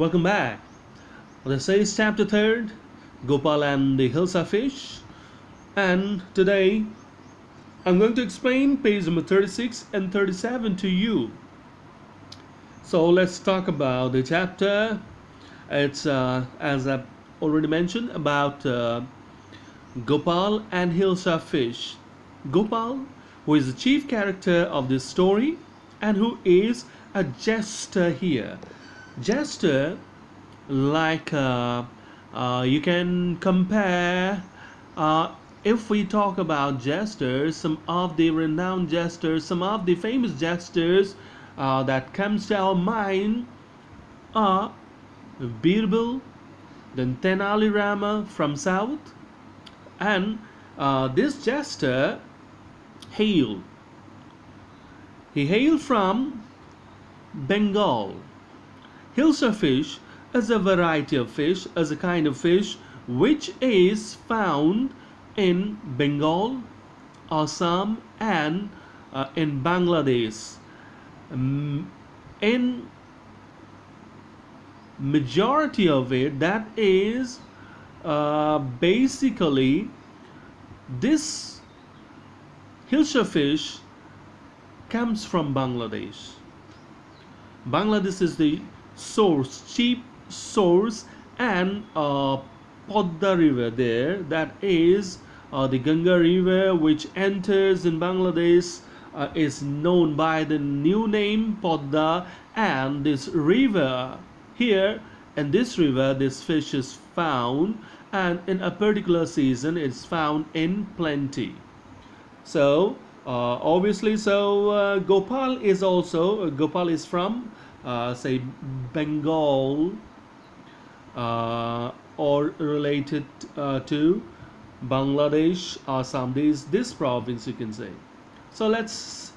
Welcome back. This is chapter 3rd Gopal and the Hills Hilsa fish. And today I'm going to explain page number 36 and 37 to you. So let's talk about the chapter. It's, uh, as I've already mentioned, about uh, Gopal and Hills Hilsa fish. Gopal, who is the chief character of this story and who is a jester here. Jester, like uh, uh, you can compare, uh, if we talk about jesters, some of the renowned jesters, some of the famous jesters uh, that comes to our mind are Birbal, then Tenali Rama from south, and uh, this jester hailed. He hailed from Bengal. Hilsa fish is a variety of fish, is a kind of fish which is found in Bengal, Assam, and uh, in Bangladesh. In majority of it, that is uh, basically this Hilsa fish comes from Bangladesh. Bangladesh is the source, cheap source, and uh, Podda river there. That is uh, the Ganga river, which enters in Bangladesh, uh, is known by the new name Podda, and this river here in this river, this fish is found, and in a particular season, it's found in plenty. So uh, obviously, so uh, Gopal is also Gopal is from say Bengal uh, or related uh, to Bangladesh, Assam. This this province you can say. So let's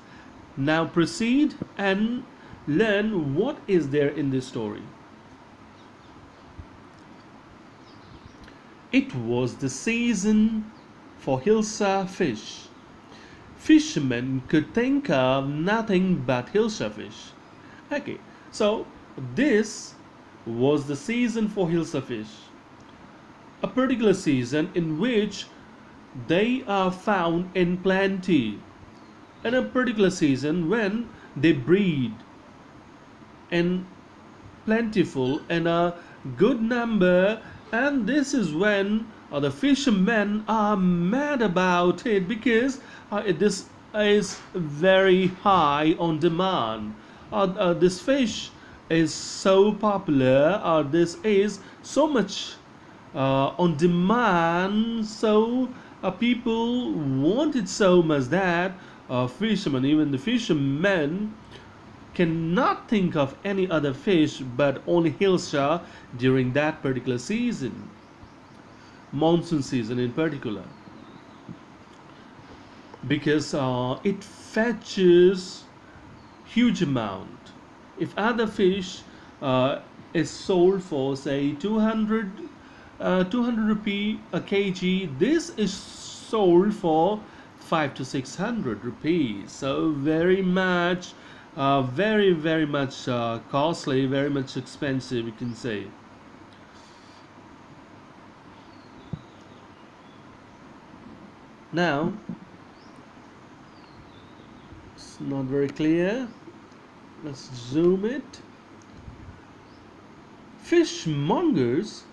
now proceed and learn what is there in this story. It was the season for Hilsa fish. Fishermen could think of nothing but Hilsa fish. Okay, so this was the season for Hilsa fish. A particular season in which they are found in plenty. And a particular season when they breed in plentiful and a good number and this is when uh, the fishermen are mad about it because uh, this is very high on demand uh, this fish is so popular? Uh, this is so much uh, on demand? So uh, people want it so much that uh, fishermen even the fishermen cannot think of any other fish but only hilsa during that particular season. Monsoon season in particular. Because uh, it fetches huge amount. If other fish uh, is sold for say 200 uh, 200 rupee a kg this is sold for 5 to 600 rupees. So very much uh, very very much uh, costly very much expensive you can say. Now not very clear. Let's zoom it. Fishmongers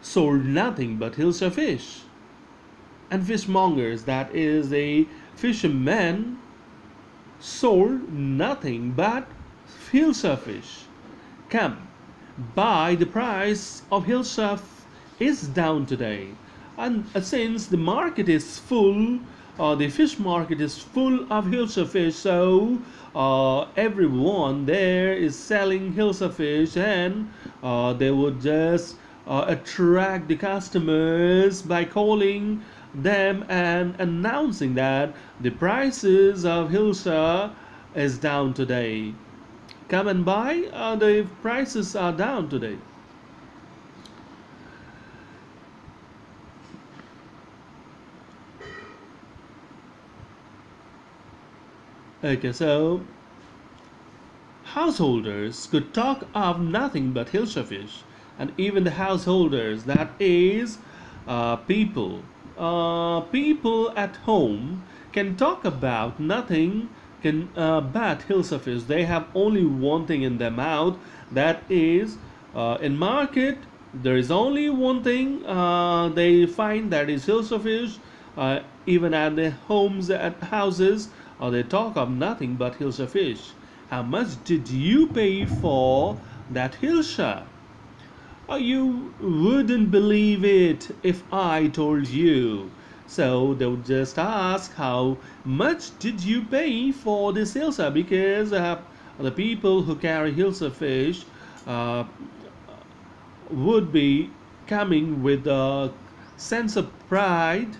sold nothing but hilsa fish. And fishmongers that is a fisherman sold nothing but hilsa fish. Come buy the price of hilsa is down today. And uh, since the market is full uh, the fish market is full of hilsa fish so uh, everyone there is selling hilsa fish and uh, they would just uh, attract the customers by calling them and announcing that the prices of hilsa is down today. Come and buy uh, the prices are down today Okay, so householders could talk of nothing but Hilsa fish, and even the householders, that is, uh, people, uh, people at home can talk about nothing can uh, but Hilsa fish. They have only one thing in their mouth, that is, uh, in market there is only one thing uh, they find that is Hilsa fish. Uh, even at their homes, at houses, uh, they talk of nothing but Hilsa fish. How much did you pay for that Hilsa? Oh, you wouldn't believe it if I told you. So they would just ask, how much did you pay for this Hilsa? Because uh, the people who carry Hilsa fish uh, would be coming with a sense of pride.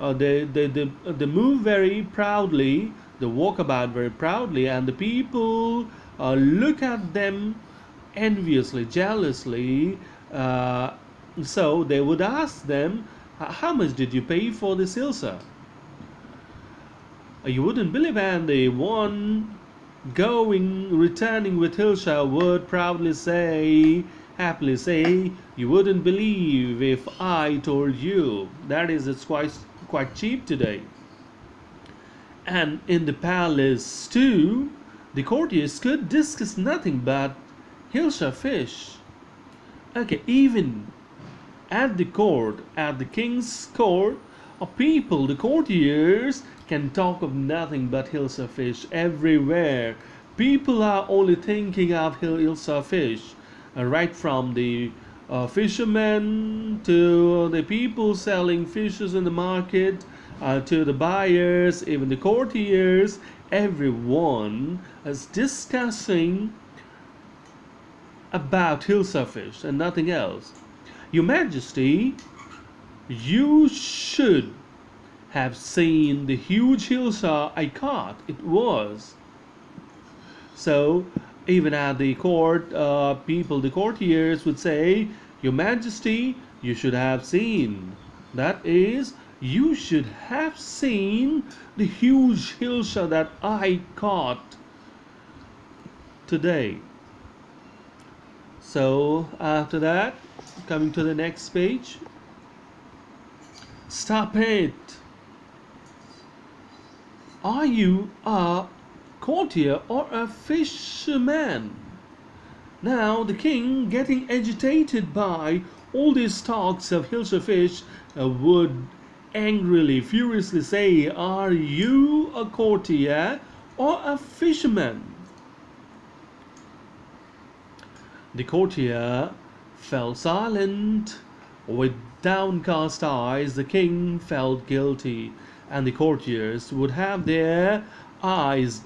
Uh, they, they, they, they move very proudly they walk about very proudly, and the people uh, look at them enviously, jealously. Uh, so they would ask them, How much did you pay for this Hilsa? You wouldn't believe, and the one going, returning with Hilsa would proudly say, happily say, You wouldn't believe if I told you. That is, it's quite, quite cheap today. And in the palace, too, the courtiers could discuss nothing but Hilsa fish. Okay, even at the court, at the king's court, of people, the courtiers can talk of nothing but Hilsa fish everywhere. People are only thinking of Hilsa fish, uh, right from the uh, fishermen to the people selling fishes in the market uh, to the buyers, even the courtiers, everyone is discussing about Hilsa fish and nothing else. Your Majesty, you should have seen the huge Hilsa I caught. It was. So, even at the court, uh, people, the courtiers would say, Your Majesty, you should have seen. That is, you should have seen the huge Hilsa that I caught today. So after that, coming to the next page. Stop it! Are you a courtier or a fisherman? Now the king, getting agitated by all these talks of Hilsa fish, uh, would angrily, furiously say, Are you a courtier or a fisherman? The courtier fell silent. With downcast eyes, the king felt guilty, and the courtiers would have their eyes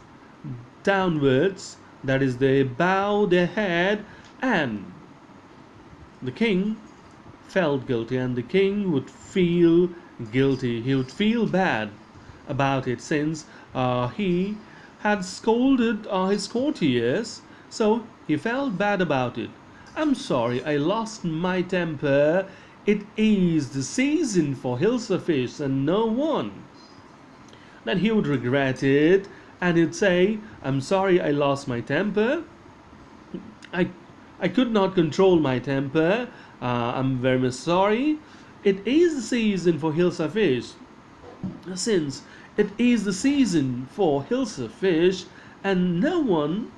downwards, that is, they bow their head, and the king felt guilty, and the king would feel guilty. He would feel bad about it since uh, he had scolded uh, his courtiers, so he felt bad about it. I'm sorry, I lost my temper. It is the season for Hilsa fish and no one. Then he would regret it and he'd say, I'm sorry I lost my temper. I, I could not control my temper. Uh, I'm very much sorry. It is the season for Hilsa fish. Since it is the season for Hilsa fish and no one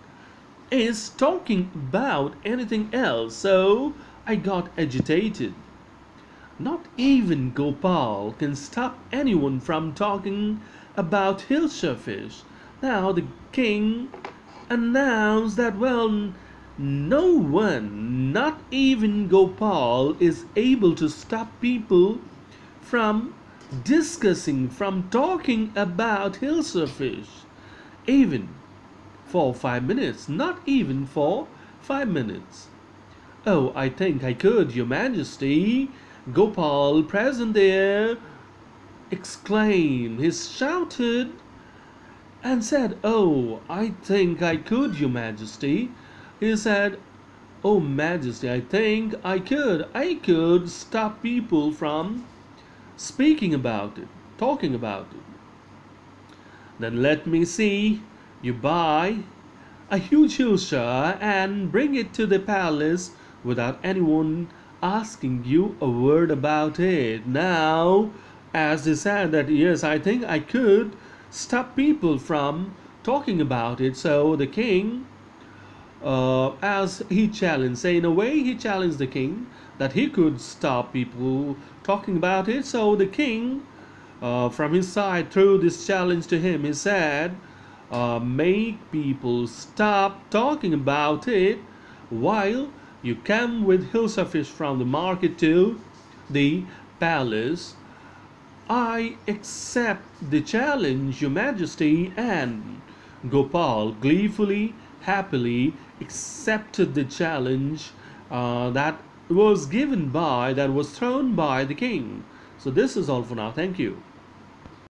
is talking about anything else, so I got agitated. Not even Gopal can stop anyone from talking about Hilsa fish. Now the king announced that, well, no one, not even Gopal, is able to stop people from discussing, from talking about Hilsa fish. Even for five minutes, not even for five minutes. Oh, I think I could, Your Majesty. Gopal, present there, exclaimed. He shouted and said, Oh, I think I could, Your Majesty. He said, Oh Majesty, I think I could. I could stop people from speaking about it, talking about it. Then let me see you buy a huge Hilsa and bring it to the palace without anyone asking you a word about it. Now, as he said that yes, I think I could stop people from talking about it. So the king, uh, as he challenged, say in a way he challenged the king that he could stop people talking about it. So the king, uh, from his side, threw this challenge to him. He said, uh, make people stop talking about it while you come with Hilsa fish from the market to the palace. I accept the challenge, your majesty, and Gopal gleefully, happily accepted the challenge uh, that was given by, that was thrown by the king. So this is all for now. Thank you.